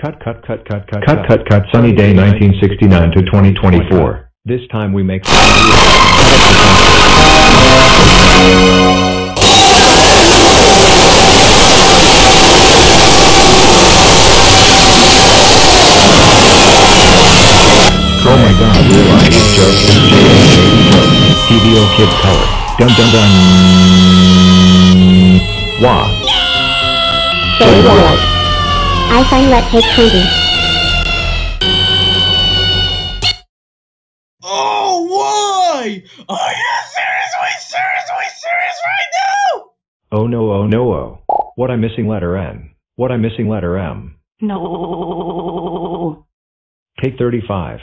Cut, cut, cut, cut, cut, Cut, cut, cut, sunny day 1969 to 2024. This time we make. Oh my god, realize it's just TVO Kid Color. Dun dun dun. Wah. Very good. I find let take 20. Oh, why? Are you seriously, seriously, serious way serious right now? Oh no, oh no, oh. What I'm missing letter N. What I'm missing letter M. No. Take 35.